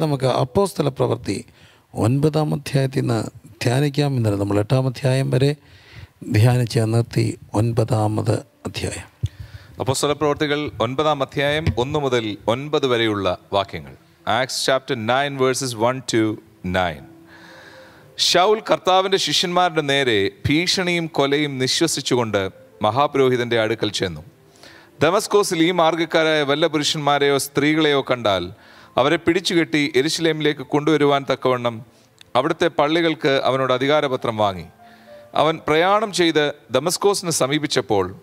നമുക്ക് അപ്പോസ്തല പ്രവൃത്തി ഒൻപതാം അധ്യായത്തിൽ നിന്ന് ധ്യാനിക്കാം. എന്നാണ് നമ്മൾ എട്ടാം അധ്യായം വരെ ധ്യാനിച്ച് നിർത്തി ഒൻപതാമത് അധ്യായം. അപ്പോസ്തല പ്രവർത്തികൾ ഒൻപതാം അധ്യായം ഒന്ന് മുതൽ ഒൻപത് വരെയുള്ള വാക്യങ്ങൾ. Acts chapter nine verses one to nine. Saul കർത്താവിന്റെ ശിഷ്യന്മാരുടെ നേരെ ഭീഷണിയും കൊലയും നിശ്വസിച്ചുകൊണ്ട് മഹാപുരോഹിതന്റെ അടുക്കൽ ചെന്നു. ദമസ്കോസിൽ ഈ മാർഗക്കാരായ വല്ല പുരുഷന്മാരെയോ സ്ത്രീകളെയോ കണ്ടാൽ അവരെ പിടിച്ചുകെട്ടി എരിശിലേമിലേക്ക് കൊണ്ടുവരുവാൻ തക്കവണ്ണം അവിടുത്തെ പള്ളികൾക്ക് അവനോട് അധികാരപത്രം വാങ്ങി. അവൻ പ്രയാണം ചെയ്ത് ദമസ്കോസിന് സമീപിച്ചപ്പോൾ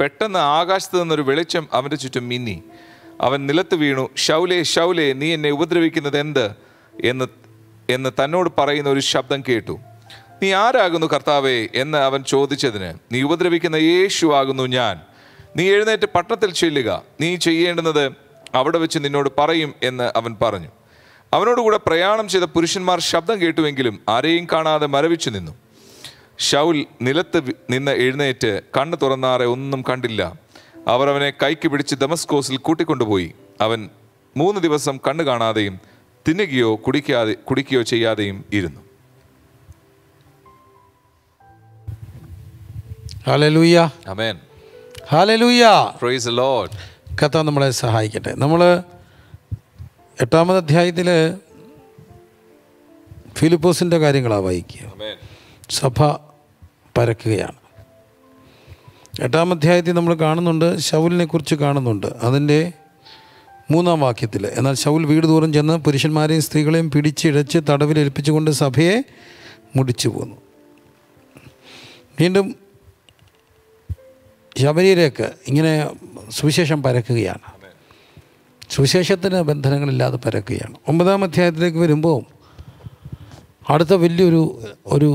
പെട്ടെന്ന് ആകാശത്ത് നിന്നൊരു വെളിച്ചം അവന്റെ ചുറ്റും മിന്നി. അവൻ നിലത്ത് വീണു ഷൗലേ ഷൗലേ നീ എന്നെ ഉപദ്രവിക്കുന്നത് എന്ത്? എന്ന് എന്ന് തന്നോട് പറയുന്ന ഒരു ശബ്ദം കേട്ടു. നീ ആരാകുന്നു കർത്താവേ? എന്ന് അവൻ ചോദിച്ചതിന് നീ ഉപദ്രവിക്കുന്ന യേശു ആകുന്നു ഞാൻ. നീ എഴുന്നേറ്റ് പട്ടണത്തിൽ ചെല്ലുക. നീ ചെയ്യേണ്ടുന്നത് അവിടെ വെച്ച് നിന്നോട് പറയും എന്ന് അവൻ പറഞ്ഞു. അവനോടുകൂടെ പ്രയാണം ചെയ്ത പുരുഷന്മാർ ശബ്ദം കേട്ടുവെങ്കിലും ആരെയും കാണാതെ മരവിച്ചു നിന്നു. ഷൗൽ നിലത്ത് നിന്ന് എഴുന്നേറ്റ് കണ്ണ് തുറന്നാറെ ഒന്നും കണ്ടില്ല. അവർ അവനെ കൈക്ക് പിടിച്ച് ദമസ്കോസിൽ കൂട്ടിക്കൊണ്ടുപോയി. അവൻ മൂന്ന് ദിവസം കണ്ണു കാണാതെയും തിന്നുകയോ കുടിക്കാതെ കുടിക്കുകയോ ചെയ്യാതെയും ഇരുന്നു. Hallelujah amen hallelujah praise Lord കഥ നമ്മളെ സഹായിക്കട്ടെ. നമ്മൾ എട്ടാമത് അധ്യായത്തിൽ ഫിലിപ്പോസിന്റെ കാര്യങ്ങളാണ് വായിക്കുക സഭ പരക്കുകയാണ്. എട്ടാം അധ്യായത്തിൽ നമ്മൾ കാണുന്നുണ്ട് ശൗലിനെ കുറിച്ച് കാണുന്നുണ്ട്. അതിന്റെ മൂന്നാം വാക്യത്തിൽ എന്നാൽ ശൗൽ വീട് ദൂരം ചെന്ന് പുരുഷന്മാരെയും സ്ത്രീകളെയും പിടിച്ചിഴച്ച് തടവിലേൽപ്പിച്ചുകൊണ്ട് സഭയെ മുടിച്ചു പോന്നു വീണ്ടും ശബരിയിലേക്ക് ഇങ്ങനെ സുവിശേഷം പരക്കുകയാണ്. സുവിശേഷത്തിന് ബന്ധനങ്ങളില്ലാതെ പരക്കുകയാണ്. ഒമ്പതാം അധ്യായത്തിലേക്ക് വരുമ്പോൾ അടുത്ത വലിയൊരു ഒരു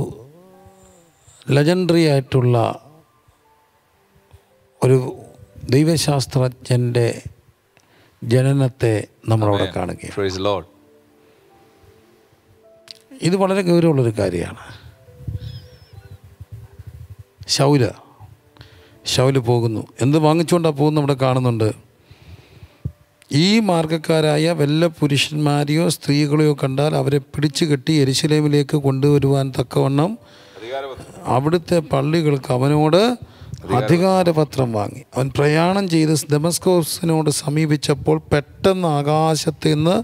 ലെജൻഡറി ആയിട്ടുള്ള ഒരു ദൈവശാസ്ത്രജ്ഞന്റെ ജനനത്തെ നമ്മളവിടെ കാണുകയാണ്. ഇത് വളരെ ഗൗരവമുള്ളൊരു കാര്യമാണ്. ശൗല ശൗൽ പോകുന്നു. എന്ത് വാങ്ങിച്ചുകൊണ്ടാണ് പോകുന്നത് അവിടെ കാണുന്നുണ്ട്? ഈ മാർഗക്കാരായ വല്ല പുരുഷന്മാരെയോ സ്ത്രീകളെയോ കണ്ടാൽ അവരെ പിടിച്ചു കെട്ടി എരിശിലേമിലേക്ക് കൊണ്ടുവരുവാൻ തക്കവണ്ണം അവിടുത്തെ പള്ളികൾക്ക് അവനോട് അധികാരപത്രം വാങ്ങി. അവൻ പ്രയാണം ചെയ്ത് ഡെമസ്കോസിനോട് സമീപിച്ചപ്പോൾ പെട്ടെന്ന് ആകാശത്ത് നിന്ന്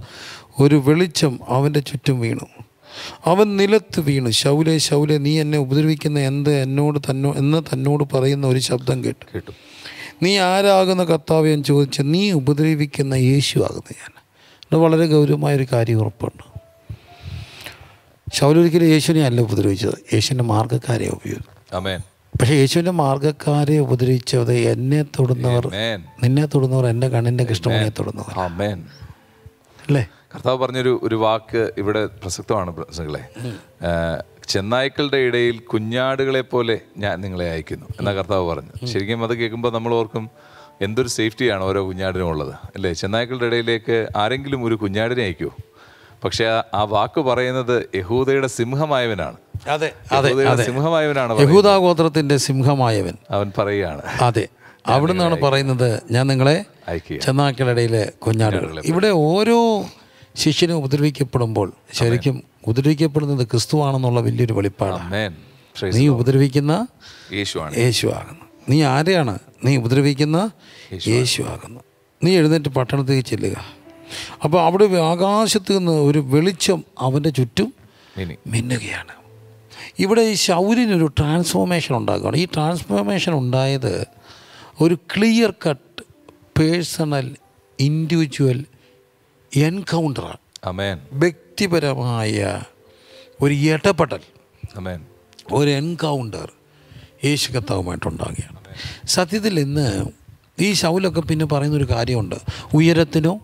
ഒരു വെളിച്ചം അവന്റെ ചുറ്റും വീണു. അവൻ നിലത്ത് വീണു. ശൗലെ ശൗലെ നീ എന്നെ ഉപദ്രവിക്കുന്ന എന്ത് എന്നോട് തന്നോ എന്ന് തന്നോട് പറയുന്ന ഒരു ശബ്ദം കേട്ടു. കേട്ടു. നീ ആരാകുന്ന കർത്താവ്? എന്ന് ചോദിച്ച നീ ഉപദ്രവിക്കുന്ന യേശു ആകുന്നു ഞാൻ. അത് വളരെ ഗൗരവമായൊരു കാര്യം ഉറപ്പുണ്ട്. ശൗലൊരിക്കലും യേശുവിനെ അല്ല ഉപദ്രവിച്ചത്. യേശുവിന്റെ മാർഗക്കാരെ ഉപയോഗിച്ചു. പക്ഷെ യേശുവിന്റെ മാർഗക്കാരെ ഉപദ്രവിച്ചത് എന്നെ തൊടുന്നവർ നിന്നെ തൊടുന്നവർ എന്റെ കണ്ണിന്റെ കൃഷ്ണമണിയെ തൊടുന്നവർ അല്ലേ? കർത്താവ് പറഞ്ഞൊരു ഒരു വാക്ക് ഇവിടെ പ്രസക്തമാണ് പ്രസംഗങ്ങളെ ചെന്നായ്ക്കളുടെ ഇടയിൽ കുഞ്ഞാടുകളെ പോലെ ഞാൻ നിങ്ങളെ അയക്കുന്നു എന്നാ കർത്താവ് പറഞ്ഞു. ശരിക്കും അത് കേൾക്കുമ്പോൾ നമ്മൾ ഓർക്കും എന്തൊരു സേഫ്റ്റിയാണ് ഓരോ കുഞ്ഞാടിനും ഉള്ളത് അല്ലേ? ചെന്നായ്ക്കളുടെ ഇടയിലേക്ക് ആരെങ്കിലും ഒരു കുഞ്ഞാടിനെ അയക്കുമോ പക്ഷെ ആ- വാക്ക് പറയുന്നത് യഹൂദയുടെ സിംഹമായവനാണ്. അതെ അതെ സിംഹമായവനാണ് പറയുന്നത്. യഹൂദാഗോത്രത്തിന്റെ സിംഹമായവൻ. അവൻ പറയുകയാണ്. അതെ. അവിടെ നിന്നാണ് പറയുന്നത് ഞാൻ നിങ്ങളെ അയക്കുക ചെന്നാക്കളിടയിലെ കുഞ്ഞാടുകൾ. ഇവിടെ ഓരോ ശിഷ്യനും ഉപദ്രവിക്കപ്പെടുമ്പോൾ ശരിക്കും ഉപദ്രവിക്കപ്പെടുന്നത് ക്രിസ്തുവാണെന്നുള്ള വലിയൊരു വെളിപ്പാടാണ്. നീ. ഉപദ്രവിക്കുന്ന യേശുവാണ്. യേശു ആകുന്നു നീ ആരെയാണ്? നീ ഉപദ്രവിക്കുന്ന യേശു ആകുന്നു നീ എഴുന്നേറ്റ് പട്ടണത്തേക്ക് ചെല്ലുക. അപ്പോൾ അവിടെ ആകാശത്ത് നിന്ന് ഒരു വെളിച്ചം അവന്റെ ചുറ്റും മിന്നുകയാണ്. ഇവിടെ ഈ ശൗര്യനൊരു ട്രാൻസ്ഫോർമേഷൻ ഉണ്ടാകുകയാണ് ഈ ട്രാൻസ്ഫോർമേഷൻ ഉണ്ടായത് ഒരു ക്ലിയർ കട്ട് പേഴ്സണൽ ഇൻഡിവിജ്വൽ എൻകൗണ്ടറാണ് വ്യക്തിപരമായ ഒരു ഇടപെടൽ. ഒരു എൻകൗണ്ടർ യേശു കർത്താവുമായിട്ടുണ്ടാകുകയാണ് സത്യത്തിൽ ഇന്ന് ഈ ശൗലൊക്കെ പിന്നെ പറയുന്നൊരു കാര്യമുണ്ട്. ഉയരത്തിനോ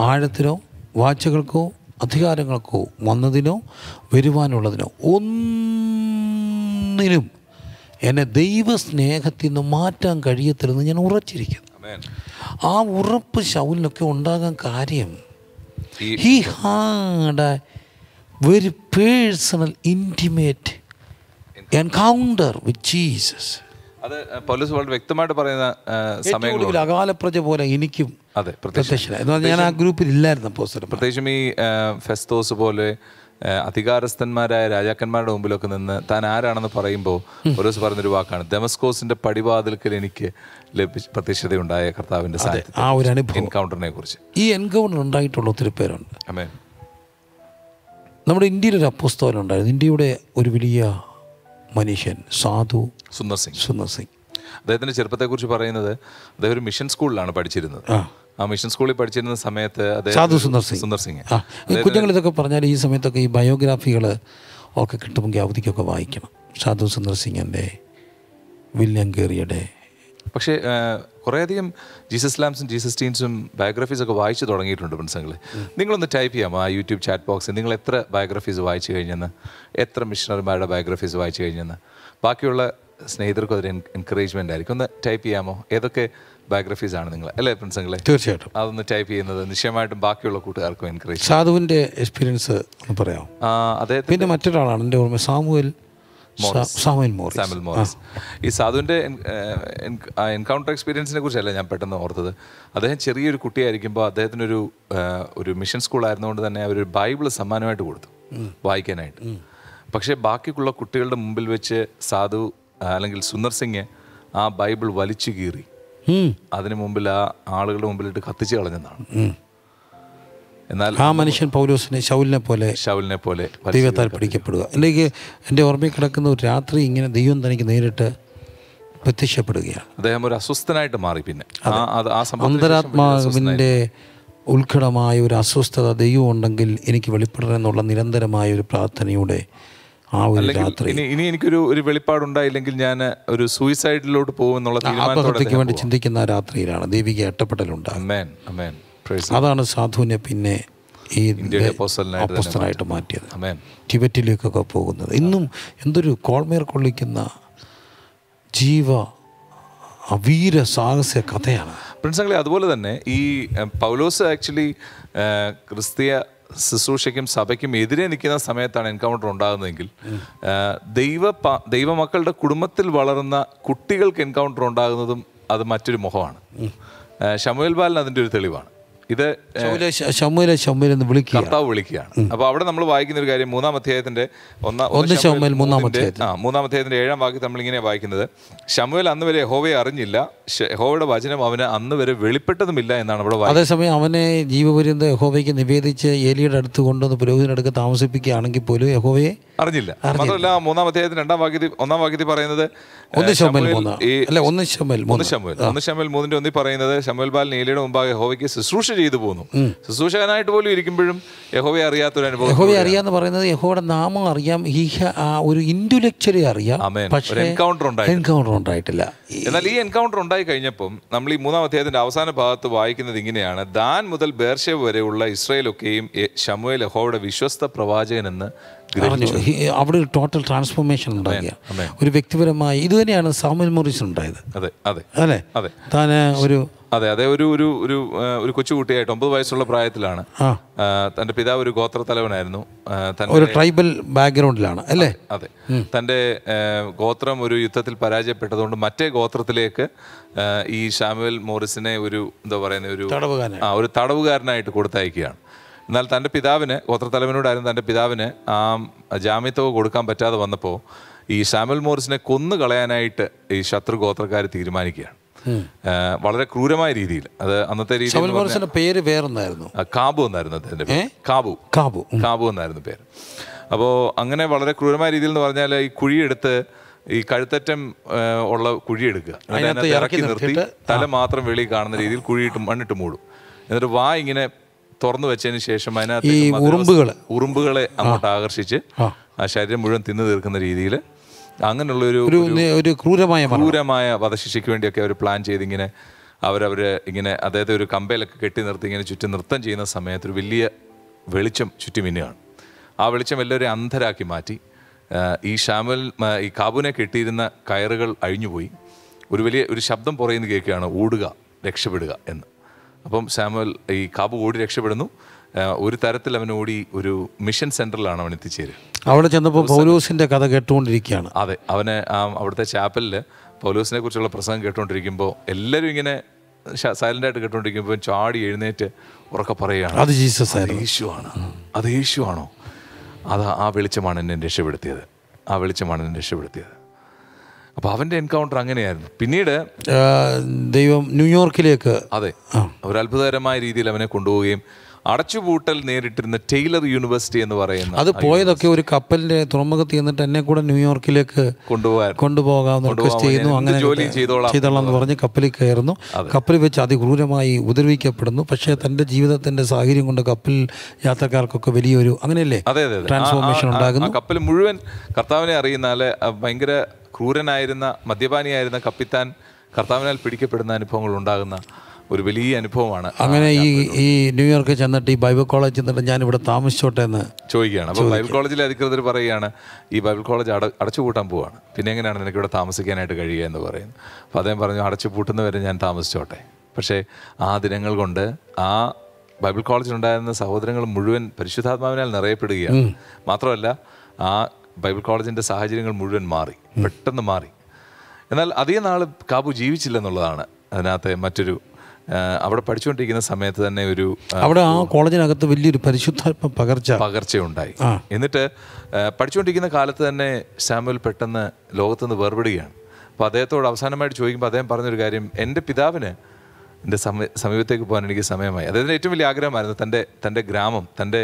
ആഴത്തിനോ വാച്ചുകൾക്കോ അധികാരങ്ങൾക്കോ വന്നതിനോ വരുവാനുള്ളതിനോ ഒന്നിനും എന്നെ ദൈവസ്നേഹത്തിൽ നിന്ന് മാറ്റാൻ കഴിയത്തില്ലെന്ന് ഞാൻ ഉറച്ചിരിക്കുന്നു. ആ ഉറപ്പ് ശൗലിനൊക്കെ ഉണ്ടാകാൻ കാര്യം he had a very personal intimate encounter with Jesus അത് പോലീസ് വളരെ വ്യക്തമായിട്ട് പറയുന്ന സമയങ്ങളിൽ അകാലപ്രജ പോലെ എനിക്കും അതെ പ്രത്യക്ഷ. ഞാൻ ആ ഗ്രൂപ്പിൽ ഇല്ലായിരുന്നു പ്രത്യേകിച്ചും ഈ ഫെസ്തോസ് പോലെ അധികാരസ്ഥന്മാരായ രാജാക്കന്മാരുടെ മുമ്പിലൊക്കെ നിന്ന് താൻ ആരാണെന്ന് പറയുമ്പോൾ ഒരു ദിവസം പറഞ്ഞൊരു വാക്കാണ്. ഡെമസ്കോസിന്റെ പടിവാതിൽക്കൽ എനിക്ക് ലഭിച്ച പ്രത്യക്ഷതയുണ്ടായ കർത്താവിന്റെ ആ ഒരു അനുഭവം. എൻകൗണ്ടറിനെ കുറിച്ച്. ഈ എൻകൗണ്ടർ ഉണ്ടായിട്ടുള്ള ഒത്തിരി പേരുണ്ട്. നമ്മുടെ ഇന്ത്യയിൽ ഒരു അപ്പുസ്തകം ഉണ്ടായിരുന്നു ഇന്ത്യയുടെ ഒരു വലിയ മനുഷ്യൻ സാധു സുന്ദർ സിംഗ്. സുന്ദർ സിംഗ്. അദ്ദേഹത്തിന്റെ ചെറുപ്പത്തെക്കുറിച്ച് പറയുന്നത് അദ്ദേഹം ഒരു മിഷൻ സ്കൂളിലാണ് പഠിച്ചിരുന്നത്. മിഷൻ സ്കൂളിൽ പഠിച്ചിരുന്ന സമയത്ത് സാധു സുന്ദർ സിംഗ്. സുന്ദർ സിംഗ്. കുഞ്ഞുങ്ങൾ ഇതൊക്കെ പറഞ്ഞാൽ ഈ സമയത്തൊക്കെ ഈ ബയോഗ്രാഫികൾ ഒക്കെ കിട്ടുമെങ്കിൽ അവധിക്കൊക്കെ വായിക്കണം. സാധു സുന്ദർ സിംഗിന്റെ വില്യം കേറിയുടെ പക്ഷേ കുറേയധികം ജീസസ് ലാംസും ജീസസ് ടീൻസും ബയോഗ്രഫീസ് ഒക്കെ വായിച്ചു തുടങ്ങിയിട്ടുണ്ട് പ്രിൻസങ്ങൾ നിങ്ങളൊന്ന് ടൈപ്പ് ചെയ്യാമോ ആ യൂട്യൂബ് ചാറ്റ് ബോക്സിൽ നിങ്ങൾ എത്ര ബയോഗ്രഫീസ് വായിച്ചു കഴിഞ്ഞെന്ന്? എത്ര മിഷണറിമാരുടെ ബയോഗ്രഫീസ് വായിച്ചു കഴിഞ്ഞെന്ന്? ബാക്കിയുള്ള സ്നേഹിതർക്കും അതൊരു എൻകറേജ്മെന്റ് ആയിരിക്കും. ഒന്ന് ടൈപ്പ് ചെയ്യാമോ? ഏതൊക്കെ ബയോഗ്രഫീസ് ആണ് നിങ്ങൾ അല്ലേ പ്രിൻസങ്ങളെ? തീർച്ചയായിട്ടും. അതൊന്ന് ടൈപ്പ് ചെയ്യുന്നത് നിശ്ചയമായിട്ടും ബാക്കിയുള്ള കൂട്ടുകാർക്കും എൻകറേജ് സാധുവിന്റെ എക്സ്പീരിയൻസ് ഒന്ന് പറയാം അദ്ദേഹത്തിന് പിന്നെ മറ്റൊരാളാണ് എന്റെ ഓർമ്മ Samuel Samuel Morris. Samuel Morris. ഈ സാധുവിന്റെ എൻകൗണ്ടർ എക്സ്പീരിയൻസിനെ കുറിച്ചല്ല ഞാൻ പെട്ടെന്ന് ഓർത്തത്? അദ്ദേഹം ചെറിയൊരു കുട്ടിയായിരിക്കുമ്പോൾ അദ്ദേഹത്തിനൊരു ഒരു മിഷൻ സ്കൂൾ ആയിരുന്നുകൊണ്ട് തന്നെ അവരൊരു ബൈബിൾ സമ്മാനമായിട്ട് കൊടുത്തു വായിക്കാനായിട്ട്. പക്ഷേ ബാക്കിയുള്ള കുട്ടികളുടെ മുമ്പിൽ വെച്ച് സാധു അല്ലെങ്കിൽ സുന്ദർ സിംഗ് ആ ബൈബിൾ വലിച്ചു കീറി. അതിന് മുമ്പിൽ ആ ആളുകളുടെ മുമ്പിലിട്ട് കത്തിച്ചു കളഞ്ഞെന്നാണ് എന്നാൽ ആ മനുഷ്യൻ പൗലോസിനെ ശൗലിനെ പോലെ ശൗലിനെ പോലെ ദൈവത്താൽ പിടിക്കപ്പെടുക. അല്ലെങ്കിൽ എന്റെ ഓർമ്മയിൽ കിടക്കുന്ന ഒരു രാത്രി ഇങ്ങനെ ദൈവം തനിക്ക് നേരിട്ട് പ്രത്യക്ഷപ്പെടുകയാണ്. അദ്ദേഹം ഒരു അസ്വസ്ഥനായിട്ട് മാറി പിന്നെ. അന്തരാത്മാവിന്റെ ഉത്കടമായ ഒരു അസ്വസ്ഥത ദൈവം ഉണ്ടെങ്കിൽ എനിക്ക് വെളിപ്പെടണം എന്നുള്ള നിരന്തരമായ ഒരു പ്രാർത്ഥനയുടെ ആ ഒരു രാത്രി. ഇനി എനിക്കൊരു ഒരു വെളിപ്പാടുണ്ടായില്ലെങ്കിൽ ഞാൻ ഒരു സൂയിസൈഡിലോട്ട് പോകുമെന്നുള്ള ആത്മഹത്യക്ക് വേണ്ടി ചിന്തിക്കുന്ന രാത്രിയിലാണ് ദൈവിക പ്രൈസ് അതാണ് സാധുവിനെ പിന്നെ ഈ അപ്പസ്തനായിട്ട് മാറ്റിയത്. ടിബറ്റിലേക്കൊക്കെ പോകുന്നത്. ഇന്നും എന്തൊരു കോൾമേർ കൊള്ളിക്കുന്ന ജീവ അവീര സാഹസ്യ കഥയാണ്. പ്രിൻസങ്ങളെ അതുപോലെ തന്നെ ഈ പൗലോസ് ആക്ച്വലി ക്രിസ്തീയ ശുശ്രൂഷയ്ക്കും സഭയ്ക്കും എതിരെ നിൽക്കുന്ന സമയത്താണ് എൻകൗണ്ടർ ഉണ്ടാകുന്നതെങ്കിൽ ദൈവ ദൈവമക്കളുടെ കുടുംബത്തിൽ വളർന്ന കുട്ടികൾക്ക് എൻകൗണ്ടർ ഉണ്ടാകുന്നതും അത് മറ്റൊരു മുഖമാണ്. ബാലിന് ബാലൻ അതിന്റെ ഒരു തെളിവാണ്. ഇത് എന്ന് വിളിക്കുക കർത്താവ് വിളിക്കുകയാണ്. അപ്പൊ അവിടെ നമ്മൾ വായിക്കുന്ന ഒരു കാര്യം മൂന്നാം അധ്യായത്തിന്റെ ഒന്നാം ഒന്ന് ശമൂവേൽ മൂന്നാം മൂന്നിന്റെ- ആ മൂന്നാം അധ്യായത്തിന്റെ ഏഴാം വാക്യം നമ്മൾ ഇങ്ങനെ വായിക്കുന്നത്. ഷമുവേൽ അന്ന് വരെ യഹോവയെ അറിഞ്ഞില്ല. ഹോവയുടെ വചനം അവന് അന്ന് വരെ വെളിപ്പെട്ടതുമില്ല എന്നാണ് അവിടെ അതേസമയം അവനെ ജീവപര്യന്ത യഹോവയ്ക്ക് നിവേദിച്ച് ഏലിയുടെ അടുത്ത് കൊണ്ടുവന്ന് പുരോഹിതനടുക്ക് താമസിപ്പിക്കുകയാണെങ്കിൽ പോലും യഹോവയെ അറിഞ്ഞില്ല. മാത്രമല്ല മൂന്നാം അധ്യായത്തിന് രണ്ടാം വാക്യത്തിൽ ഒന്നാം വാക്യത്തിൽ പറയുന്നത് ഒന്ന് ശമുവേൽ ശമൂവേൽ ഒന്ന് ശമുവേൽ ഒന്ന് ശമുവേൽ ഒന്ന് ശമുവേൽ മൂന്നിന്റെ ഒന്നിൽ പറയുന്നത് ശമുവൽ ബാലൻ ഏലിയുടെ മുമ്പാകെ യഹോവയ്ക്ക് ശുശ്രൂഷ ചെയ്തു പോന്നു. ശുശ്രൂഷകനായിട്ട് പോലും ഇരിക്കുമ്പോഴും യഹോവയെ അറിയാത്തൊരു അനുഭവം യഹോവയെ അറിയാന്ന് പറയുന്നത് യഹോയുടെ നാമം അറിയാം ഈ ഒരു ഇന്റലക്ച്വലി അറിയാം. പക്ഷേ ഉണ്ടായി. എൻകൗണ്ടർ ഉണ്ടായിട്ടില്ല. എന്നാൽ ഈ എൻകൗണ്ടർ ഉണ്ടായി കഴിഞ്ഞപ്പം നമ്മൾ ഈ മൂന്നാം അധ്യായത്തിന്റെ അവസാന ഭാഗത്ത് വായിക്കുന്നത് ഇങ്ങനെയാണ്. ദാൻ മുതൽ ബേർഷേവ് വരെയുള്ള ഇസ്രയേലൊക്കെയും എ- യഹോയുടെ വിശ്വസ്ത പ്രവാചകൻ ഈ- അവിടെ ഒരു ടോട്ടൽ ട്രാൻസ്ഫോർമേഷൻ ഉണ്ടാക്കിയ. ഒരു വ്യക്തിപരമായി ഇതുതന്നെയാണ് സാമുൽ മോറിസ് ഉണ്ടായത്. അതെ അതെ. താൻ ഒരു അതെ അതെ ഒരു ഒരു ഒരു ഒരു കൊച്ചുകുട്ടിയായിട്ട് ഒമ്പത് വയസ്സുള്ള പ്രായത്തിലാണ്. തന്റെ പിതാവ് ഒരു ഗോത്ര തലവനായിരുന്നു ഒരു ട്രൈബൽ ബാക്ക്ഗ്രൗണ്ടിലാണ് അല്ലേ? അതെ തന്റെ ഗോത്രം ഒരു യുദ്ധത്തിൽ പരാജയപ്പെട്ടതുകൊണ്ട് മറ്റേ ഗോത്രത്തിലേക്ക് ഈ ഷാമുവൽ മോറിസിനെ ഒരു എന്താ പറയുന്ന ഒരു ഒരു തടവുകാരനായിട്ട് കൊടുത്തയക്കുകയാണ്. എന്നാൽ തന്റെ പിതാവിന് ഗോത്രത്തലവനോടായിരുന്നു തന്റെ പിതാവിന് ആ ജാമ്യത്വ കൊടുക്കാൻ പറ്റാതെ വന്നപ്പോൾ ഈ സാമൽ മോറിസിനെ കൊന്നു കളയാനായിട്ട് ഈ ശത്രു ഗോത്രക്കാർ തീരുമാനിക്കുകയാണ്. വളരെ ക്രൂരമായ രീതിയിൽ. അത് അന്നത്തെ രീതിയിൽ പേര് വേറൊന്നായിരുന്നു. കാബു എന്നായിരുന്നു അദ്ദേഹത്തിന്റെ പേര്. കാബു. കാബു. കാബു എന്നായിരുന്നു പേര്. അപ്പോൾ അങ്ങനെ വളരെ ക്രൂരമായ രീതിയിൽ എന്ന് പറഞ്ഞാൽ ഈ കുഴിയെടുത്ത് ഈ കഴുത്തറ്റം ഉള്ള കുഴിയെടുക്കുക അതിനകത്ത് ഇറക്കി ഇറക്കി നിർത്തി തല മാത്രം വെളിയിൽ കാണുന്ന രീതിയിൽ കുഴിയിട്ട് മണ്ണിട്ട് മൂടും. എന്നിട്ട് വാ ഇങ്ങനെ തുറന്നു വെച്ചതിന് ശേഷം അതിനകത്ത് ഈ ഉറുമ്പുകൾ ഉറുമ്പുകളെ. അങ്ങോട്ട് ആകർഷിച്ച് ആ. ശരീരം മുഴുവൻ തിന്നു തീർക്കുന്ന രീതിയിൽ അങ്ങനെയുള്ള ഒരു ഒരു ക്രൂരമായ ക്രൂരമായ വധശിക്ഷയ്ക്ക് വേണ്ടിയൊക്കെ അവർ പ്ലാൻ ചെയ്ത് ഇങ്ങനെ അവരവർ ഇങ്ങനെ അതായത് ഒരു കമ്പയിലൊക്കെ കെട്ടി നിർത്തി ഇങ്ങനെ ചുറ്റും നൃത്തം ചെയ്യുന്ന സമയത്ത് ഒരു വലിയ വെളിച്ചം ചുറ്റി മിന്നുകയാണ്. ആ വെളിച്ചം എല്ലാവരെയും അന്ധരാക്കി മാറ്റി. ഈ ഷാമൽ ഈ കാബുനെ കെട്ടിയിരുന്ന കയറുകൾ അഴിഞ്ഞുപോയി. ഒരു വലിയ ഒരു ശബ്ദം പുറയുന്ന കേൾക്കുകയാണ് ഓടുക രക്ഷപ്പെടുക എന്ന്. അപ്പം സാമുവൽ ഈ കാബു ഓടി രക്ഷപ്പെടുന്നു. ഒരു തരത്തിൽ അവൻ ഓടി ഒരു മിഷൻ സെന്ററിലാണ് അവൻ എത്തിച്ചേരുക. അവിടെ ചെന്നപ്പോൾ പൗലോസിന്റെ കഥ കേട്ടുകൊണ്ടിരിക്കുകയാണ്. അതെ അവനെ ആ അവിടുത്തെ ചാപ്പലിൽ പൗലൂസിനെ കുറിച്ചുള്ള പ്രസംഗം കേട്ടുകൊണ്ടിരിക്കുമ്പോൾ എല്ലാവരും ഇങ്ങനെ സൈലന്റ് ആയിട്ട് കേട്ടുകൊണ്ടിരിക്കുമ്പോൾ ചാടി എഴുന്നേറ്റ് ഉറക്കെ പറയുകയാണ്. അത് ജീസസ് യേശുവാണ്. അത് യേശുവാണോ? അത് ആ വെളിച്ചമാണ് എന്നെ രക്ഷപ്പെടുത്തിയത്. ആ വെളിച്ചമാണ് എന്നെ രക്ഷപ്പെടുത്തിയത്. അപ്പോൾ അവന്റെ എൻകൗണ്ടർ അങ്ങനെയായിരുന്നു. പിന്നീട് ദൈവം ന്യൂയോർക്കിലേക്ക്. അതെ. ഒരു അത്ഭുതകരമായ രീതിയിൽ അവനെ കൊണ്ടുപോവുകയും അടച്ചുപൂട്ടൽ നേരിട്ടിരുന്ന ടൈലർ യൂണിവേഴ്സിറ്റി എന്ന് പറയുന്നത് അത് പോയതൊക്കെ ഒരു കപ്പലിന്റെ തുറമുഖത്ത് ചെന്നിട്ട് എന്നെ കൂടെ ന്യൂയോർക്കിലേക്ക് കൊണ്ടുപോകാൻ കൊണ്ടുപോകാമെന്ന് റിക്വസ്റ്റ് ചെയ്യുന്നു അങ്ങനെ ജോലി ചെയ്തോളാം എന്ന് പറഞ്ഞ് കപ്പലിൽ കയറുന്നു. കപ്പലിൽ വെച്ച് അതിക്രൂരമായി ഉപദ്രവിക്കപ്പെടുന്നു. പക്ഷേ തന്റെ ജീവിതത്തിന്റെ സാഹചര്യം കൊണ്ട് കപ്പൽ യാത്രക്കാർക്കൊക്കെ വലിയൊരു അങ്ങനെയല്ലേ ട്രാൻസ്ഫോർമേഷൻ ഉണ്ടാകുന്നു. കപ്പൽ മുഴുവൻ കർത്താവിനെ അറിയുന്നാൽ ഭയങ്കര ക്രൂരനായിരുന്ന മദ്യപാനിയായിരുന്ന കപ്പിത്താൻ കർത്താവിനാൽ പിടിക്കപ്പെടുന്ന അനുഭവങ്ങൾ ഉണ്ടാകുന്ന ഒരു വലിയ അനുഭവമാണ്. അങ്ങനെ ഈ ഈ ന്യൂയോർക്കിൽ ചെന്നിട്ട് ഈ ബൈബിൾ കോളേജ് ചെന്നിട്ട് ഞാൻ ഇവിടെ താമസിച്ചോട്ടെ എന്ന് ചോദിക്കുകയാണ്. അപ്പോൾ ബൈബിൾ കോളേജിലെ അധികൃതർ പറയുകയാണ് ഈ ബൈബിൾ കോളേജ് അട അടച്ചുപൂട്ടാൻ പോവാണ്. പിന്നെ എങ്ങനെയാണ് നിനക്ക് ഇവിടെ താമസിക്കാനായിട്ട് കഴിയുക എന്ന് പറയുന്നു അപ്പോൾ അദ്ദേഹം പറഞ്ഞു അടച്ചു പൂട്ടുന്നവരെ ഞാൻ താമസിച്ചോട്ടെ. പക്ഷേ ആ ദിനങ്ങൾ കൊണ്ട് ആ ബൈബിൾ കോളേജിലുണ്ടായിരുന്ന സഹോദരങ്ങൾ മുഴുവൻ പരിശുദ്ധാത്മാവിനാൽ നിറയപ്പെടുകയാണ്. മാത്രമല്ല ആ ബൈബിൾ കോളേജിന്റെ സാഹചര്യങ്ങൾ മുഴുവൻ മാറി പെട്ടെന്ന് മാറി. എന്നാൽ അധികം നാൾ കാബു ജീവിച്ചില്ലെന്നുള്ളതാണ് അതിനകത്തെ മറ്റൊരു അവിടെ പഠിച്ചുകൊണ്ടിരിക്കുന്ന സമയത്ത് തന്നെ ഒരു അവിടെ ആ കോളേജിനകത്ത് വലിയൊരു പരിശുദ്ധാത്മ പകർച്ച. പകർച്ചയുണ്ടായി. എന്നിട്ട് പഠിച്ചുകൊണ്ടിരിക്കുന്ന കാലത്ത് തന്നെ സാമുവൽ പെട്ടെന്ന് ലോകത്തുനിന്ന് വേർപെടുകയാണ്. അപ്പോൾ അദ്ദേഹത്തോട് അവസാനമായിട്ട് ചോദിക്കുമ്പോൾ അദ്ദേഹം പറഞ്ഞൊരു കാര്യം എന്റെ പിതാവിന് എന്റെ സമയ സമീപത്തേക്ക് പോകാൻ എനിക്ക് സമയമായി. അദ്ദേഹത്തിന്റെ ഏറ്റവും വലിയ ആഗ്രഹമായിരുന്നു തന്റെ തന്റെ ഗ്രാമം തന്റെ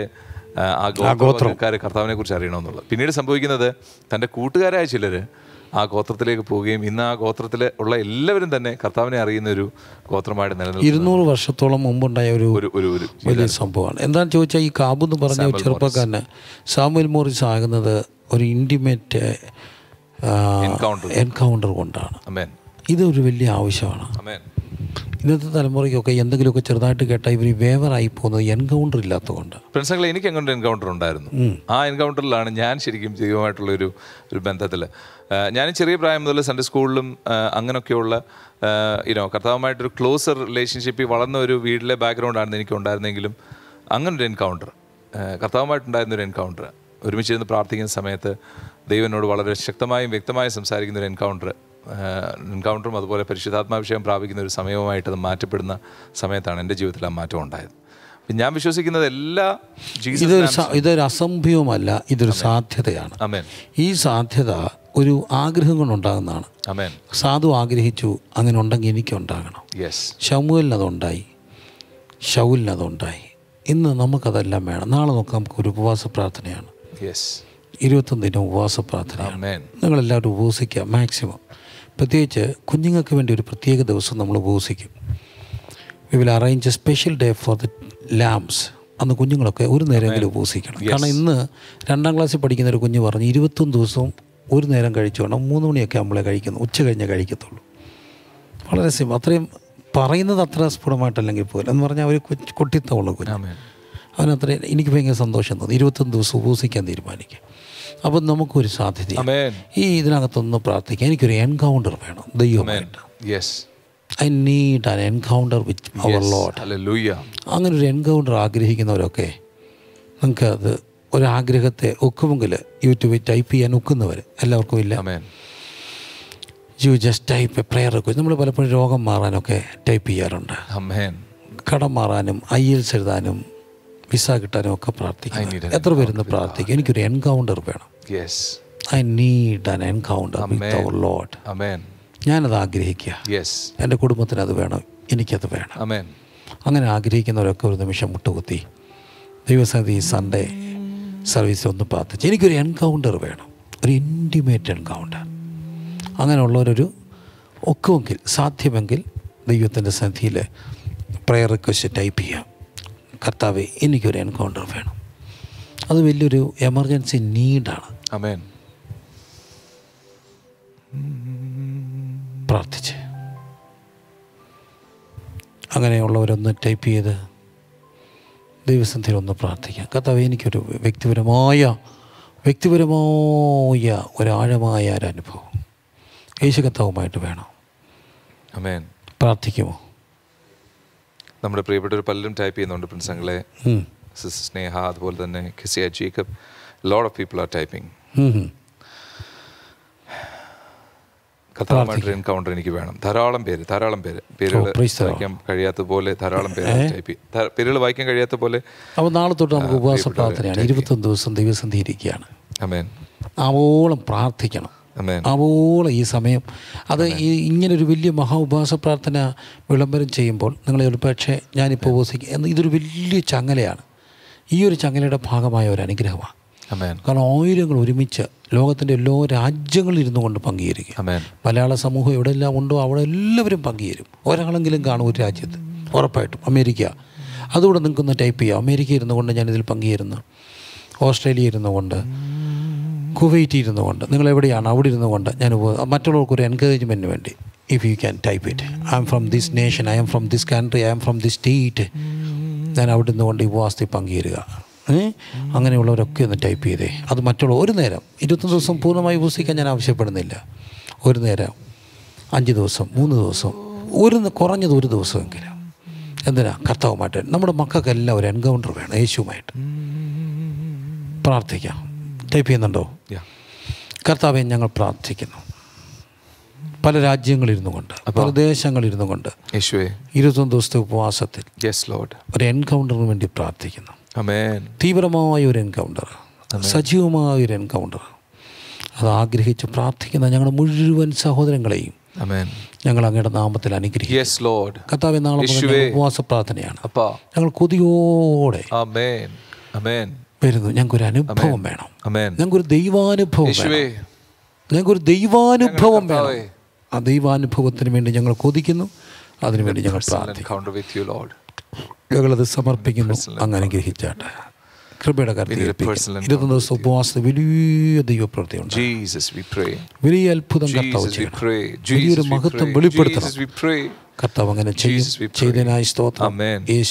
ആ, ഗോത്രക്കാരെ കർത്താവിനെ കുറിച്ച് അറിയണമെന്നുള്ളത്. പിന്നീട് സംഭവിക്കുന്നത് തന്റെ കൂട്ടുകാരായ ചിലർ ആ ഗോത്രത്തിലേക്ക് പോവുകയും ഇന്ന് ആ ഗോത്രത്തിൽ ഉള്ള എല്ലാവരും തന്നെ കർത്താവിനെ അറിയുന്ന ഒരു ഗോത്രമായിട്ട് നിലനിൽക്കും ഇരുന്നൂറ് വർഷത്തോളം മുമ്പുണ്ടായ ഒരു ഒരു വലിയ സംഭവമാണ്. എന്താണെന്ന് ചോദിച്ചാൽ ഈ കാബു എന്ന് പറഞ്ഞ ചെറുപ്പക്കാരന് സാമുൽ മോറിസ് ആകുന്നത് ഒരു ഇന്റിമേറ്റ്. എൻകൗണ്ടർ കൊണ്ടാണ്. ഇതൊരു വലിയ ആവശ്യമാണ്. ഇന്നത്തെ തലമുറയ്ക്കൊക്കെ എന്തെങ്കിലുമൊക്കെ ചെറുതായിട്ട് കേട്ടാൽ ഇവർ വേവറായി പോകുന്നത് എൻകൗണ്ടർ ഇല്ലാത്തതുകൊണ്ട്. ഫ്രണ്ട്സുകളെ എനിക്ക് എങ്ങനെ ഒരു എൻകൗണ്ടർ ഉണ്ടായിരുന്നു. ആ എൻകൗണ്ടറിലാണ് ഞാൻ ശരിക്കും ജീവമായിട്ടുള്ളൊരു ഒരു ബന്ധത്തിൽ ഞാൻ ചെറിയ പ്രായം മുതൽ സൺഡേ സ്കൂളിലും അങ്ങനെയൊക്കെയുള്ള ഇനോ കർത്താവുമായിട്ടൊരു ക്ലോസർ റിലേഷൻഷിപ്പിൽ വളർന്ന ഒരു വീട്ടിലെ ബാക്ക്ഗ്രൗണ്ടാണ് എനിക്ക് ഉണ്ടായിരുന്നെങ്കിലും അങ്ങനൊരു ഒരു എൻകൗണ്ടർ കർത്താവുമായിട്ടുണ്ടായിരുന്നൊരു എൻകൗണ്ടർ. ഒരുമിച്ചിരുന്ന് പ്രാർത്ഥിക്കുന്ന സമയത്ത് ദൈവനോട് വളരെ ശക്തമായും വ്യക്തമായും സംസാരിക്കുന്ന ഒരു എൻകൗണ്ടർ. എൻകൗണ്ടറും അതുപോലെ പരിശുദ്ധാത്മാഭിഷേകം പ്രാപിക്കുന്ന ഒരു സമയവുമായിട്ട് അത് മാറ്റപ്പെടുന്ന സമയത്താണ് എന്റെ ജീവിതത്തിൽ ആ മാറ്റം ഉണ്ടായത്. ഞാൻ വിശ്വസിക്കുന്നത് എല്ലാ ഇതൊരു ഇതൊരു അസംഭവമല്ല ഇതൊരു സാധ്യതയാണ്. ഈ സാധ്യത ഒരു ആഗ്രഹം കൊണ്ടുണ്ടാകുന്നതാണ്. സാധു ആഗ്രഹിച്ചു അങ്ങനെ ഉണ്ടെങ്കിൽ എനിക്കുണ്ടാകണം. യെസ് ഷമുവിന് അതുണ്ടായി. ഷൗലിന് അതുണ്ടായി. ഇന്ന് നമുക്കതെല്ലാം വേണം. നാളെ നോക്കാം നമുക്ക് ഒരു ഉപവാസ പ്രാർത്ഥനയാണ്. ഇരുപത്തൊന്ന് ദിനം ഉപവാസ പ്രാർത്ഥന നിങ്ങളെല്ലാവരും ഉപവസിക്കുക മാക്സിമം. പ്രത്യേകിച്ച് കുഞ്ഞുങ്ങൾക്ക് വേണ്ടി ഒരു പ്രത്യേക ദിവസം നമ്മൾ ഉപവസിക്കും. We will arrange a special day for the lambs അന്ന് കുഞ്ഞുങ്ങളൊക്കെ ഒരു നേരമെങ്കിലും ഉപവസിക്കണം. കാരണം ഇന്ന് രണ്ടാം ക്ലാസ്സിൽ പഠിക്കുന്ന ഒരു കുഞ്ഞ് പറഞ്ഞ് ഇരുപത്തൊന്ന് ദിവസവും ഒരു നേരം കഴിച്ചോണം മൂന്ന് മണിയൊക്കെ നമ്മളെ കഴിക്കുന്നു. ഉച്ച കഴിഞ്ഞേ കഴിക്കത്തുള്ളൂ. വളരെ സിം അത്രയും പറയുന്നത് അത്ര സ്ഫുടമായിട്ടല്ലെങ്കിൽ പോലും എന്ന് പറഞ്ഞാൽ അവർ കുട്ടിത്തമുള്ള കുഞ്ഞ്. അവനത്രയും അവനത്ര എനിക്ക് ഭയങ്കര സന്തോഷം തോന്നി. ഇരുപത്തൊന്ന് ദിവസം ഉപവസിക്കാൻ തീരുമാനിക്കുക അപ്പം നമുക്കൊരു സാധ്യത ഈ ഇതിനകത്തൊന്ന് പ്രാർത്ഥിക്കാം. എനിക്കൊരു എൻകൗണ്ടർ വേണം. ദൈവമായിട്ട് yes I need an encounter with our Lord അങ്ങനെ ഒരു എൻകൗണ്ടർ ആഗ്രഹിക്കുന്നവരൊക്കെ നിങ്ങൾക്ക് അത് ഒരാഗ്രഹത്തെ ഒക്കുമെങ്കിൽ യൂട്യൂബിൽ ടൈപ്പ് ചെയ്യാൻ ഒക്കുന്നവർ എല്ലാവർക്കും ഇല്ല. You just type a prayer request നമ്മൾ പലപ്പോഴും രോഗം മാറാനൊക്കെ ടൈപ്പ് ചെയ്യാറുണ്ട്. കടം മാറാനും ഐ എൽസ് എഴുതാനും വിസ കിട്ടാനും ഒക്കെ പ്രാർത്ഥിക്കുന്നു എത്ര പേരുന്ന് പ്രാർത്ഥിക്കും. എനിക്കൊരു എൻകൗണ്ടർ വേണം. I need an encounter with our Lord ഞാനത് ആഗ്രഹിക്കുക. എന്റെ കുടുംബത്തിന് അത് വേണം. എനിക്കത് വേണം. അങ്ങനെ ആഗ്രഹിക്കുന്നവരൊക്കെ ഒരു നിമിഷം മുട്ടുകുത്തി. ദൈവസന്നിധി സൺഡേ സർവീസ് ഒന്ന് പ്രാർത്ഥിച്ചു. എനിക്കൊരു എൻകൗണ്ടർ വേണം. ഒരു ഇന്റിമേറ്റ് എൻകൗണ്ടർ അങ്ങനെയുള്ളവരൊരു ഒക്കുമെങ്കിൽ സാധ്യമെങ്കിൽ ദൈവത്തിന്റെ സന്ധിയിൽ പ്രയർ റിക്വസ്റ്റ് ടൈപ്പ് ചെയ്യാം. കർത്താവെ എനിക്കൊരു എൻകൗണ്ടർ വേണം. അത് വലിയൊരു എമർജൻസി നീഡാണ് അമേൻ പ്രാർത്ഥിച്ച്. അങ്ങനെയുള്ളവരൊന്ന് ടൈപ്പ് ചെയ്ത് ദൈവസന്ധിയിൽ ഒന്ന് പ്രാർത്ഥിക്കാം. കർത്താവ് എനിക്കൊരു വ്യക്തിപരമായ വ്യക്തിപരമായ ഒരാഴമായ ഒരു അനുഭവം. യേശു കർത്താവുമായിട്ട് വേണം. പ്രാർത്ഥിക്കുമോ? നമ്മുടെ പ്രിയപ്പെട്ട ഒരു പലരും ടൈപ്പ് ചെയ്യുന്നുണ്ട് പ്രിൻസങ്ങളെ സ്നേഹ അതുപോലെ തന്നെ ഖിസിയ Jacob. Lot of people are typing ഉം. എൻകൗണ്ടർ എനിക്ക് വേണം. ധാരാളം പേര് ധാരാളം പേര്. പേരുകൾ വായിക്കാൻ കഴിയാത്ത പോലെ ധാരാളം പേര് ടൈപ്പ് പേരുകൾ വായിക്കാൻ കഴിയാത്ത പോലെ അപ്പോൾ നാളെ തൊട്ട് നമുക്ക് ഉപവാസ പ്രാർത്ഥനയാണ്. ഇരുപത്തൊന്ന് ദിവസം ദൈവസന്ധി ഇരിക്കുകയാണ്. ആവോളം പ്രാർത്ഥിക്കണം. ആവോളം ഈ സമയം അത് ഈ ഇങ്ങനൊരു വലിയ മഹാ ഉപവാസ പ്രാർത്ഥന വിളംബരം ചെയ്യുമ്പോൾ നിങ്ങൾ ഒരുപക്ഷെ ഞാനിപ്പോൾ ഉപവസിക്കുക എന്ന് ഇതൊരു വലിയ ചങ്ങലയാണ്. ഈ ഒരു ചങ്ങലയുടെ ഭാഗമായ ഒരു അനുഗ്രഹമാണ്. കാരണം ആയിരങ്ങൾ ഒരുമിച്ച് ലോകത്തിന്റെ എല്ലാ രാജ്യങ്ങളിൽ ഇരുന്നു കൊണ്ട് പങ്കുചേരുക മലയാള സമൂഹം എവിടെയെല്ലാം ഉണ്ടോ അവിടെ എല്ലാവരും പങ്കുചേരും ഒരാളെങ്കിലും കാണും ഒരു രാജ്യത്ത്. ഉറപ്പായിട്ടും. അമേരിക്ക. അതുകൂടെ നിങ്ങൾക്കൊന്ന് ടൈപ്പ് ചെയ്യാം. അമേരിക്ക ഇരുന്നു കൊണ്ട് ഞാനിതിൽ പങ്കുചേരുന്നു ഓസ്ട്രേലിയ ഇരുന്നു കൊണ്ട്. കുവൈറ്റ് ഇരുന്നു കൊണ്ട് നിങ്ങൾ എവിടെയാണ് അവിടെ ഇരുന്നു കൊണ്ട് ഞാൻ മറ്റുള്ളവർക്ക് ഒരു എൻകറേജ്മെന്റിന് വേണ്ടി if you can type it I'm from this nation I'm from this country I'm from this state ഞാൻ അവിടെ നിന്ന് കൊണ്ട് ഈ ഉപവാസത്തിൽ പങ്കുചേരുക? അങ്ങനെയുള്ളവരൊക്കെ ഒന്ന് ടൈപ്പ് ചെയ്തേ. അത് മറ്റുള്ള ഒരു നേരം ഇരുപത്തൊന്ന് ദിവസം പൂർണമായി ഉപസിക്കാൻ ഞാൻ ആവശ്യപ്പെടുന്നില്ല. ഒരു നേരം അഞ്ച് ദിവസം മൂന്ന് ദിവസം ഒരു കുറഞ്ഞത് ഒരു ദിവസമെങ്കിലും. എന്തിനാ? കർത്താവുമായിട്ട്. നമ്മുടെ മക്കൾക്കെല്ലാം ഒരു എൻകൗണ്ടർ വേണം യേശുവുമായിട്ട്. പ്രാർത്ഥിക്കാം. ടൈപ്പ് ചെയ്യുന്നുണ്ടോ. കർത്താവെ ഞങ്ങൾ പ്രാർത്ഥിക്കുന്നു. പല രാജ്യങ്ങളിരുന്നു കൊണ്ട് പല ദേശങ്ങളിരുന്നു കൊണ്ട് ഇരുപത്തൊന്ന് ദിവസത്തെ ഉപവാസത്തിൽ ഒരു എൻകൗണ്ടറിന് വേണ്ടി പ്രാർത്ഥിക്കുന്നു. തീവ്രമായ ഒരു എൻകൗണ്ടർ സജീവമായ ഒരു എൻകൗണ്ടർ. അത് ആഗ്രഹിച്ച് പ്രാർത്ഥിക്കുന്ന ഞങ്ങളുടെ മുഴുവൻ സഹോദരങ്ങളെയും ഞങ്ങൾ അങ്ങയുടെ നാമത്തിൽ അനുഗ്രഹിക്കും കർത്താവെ നാളെ ഉപവാസ പ്രാർത്ഥനയാണ് ഞങ്ങൾ കൊതിയോടെ വരുന്നു ഞങ്ങൾക്കൊരു അനുഭവം വേണം. ഞങ്ങൾക്ക് ഞങ്ങൾക്കൊരു ദൈവാനുഭവം ഞങ്ങൾക്കൊരു ദൈവാനുഭവം വേണം. ആ ദൈവാനുഭവത്തിന് വേണ്ടി ഞങ്ങൾ കൊതിക്കുന്നു. അതിനുവേണ്ടി ഞങ്ങൾ പ്രാർത്ഥിക്കുന്നു. ഞങ്ങളത് സമർപ്പിക്കുന്നു. അങ്ങ് ഗ്രഹിച്ചാട്ടെ കൃപയുടെ കാര്യത്തിൽ ഇരുപത്തൊന്ന് ദിവസം ഉപവാസത്തിൽ വലിയ ദൈവപ്രവൃത്തിയുണ്ട് വലിയ അത്ഭുതം കർത്താവ് ചെയ്യണം. വലിയൊരു മഹത്വം വെളിപ്പെടുത്തണം. കർത്താവ് അങ്ങനെ ചെയ്യും. ചെയ്തതിനായി സ്തോത്രം. യേശു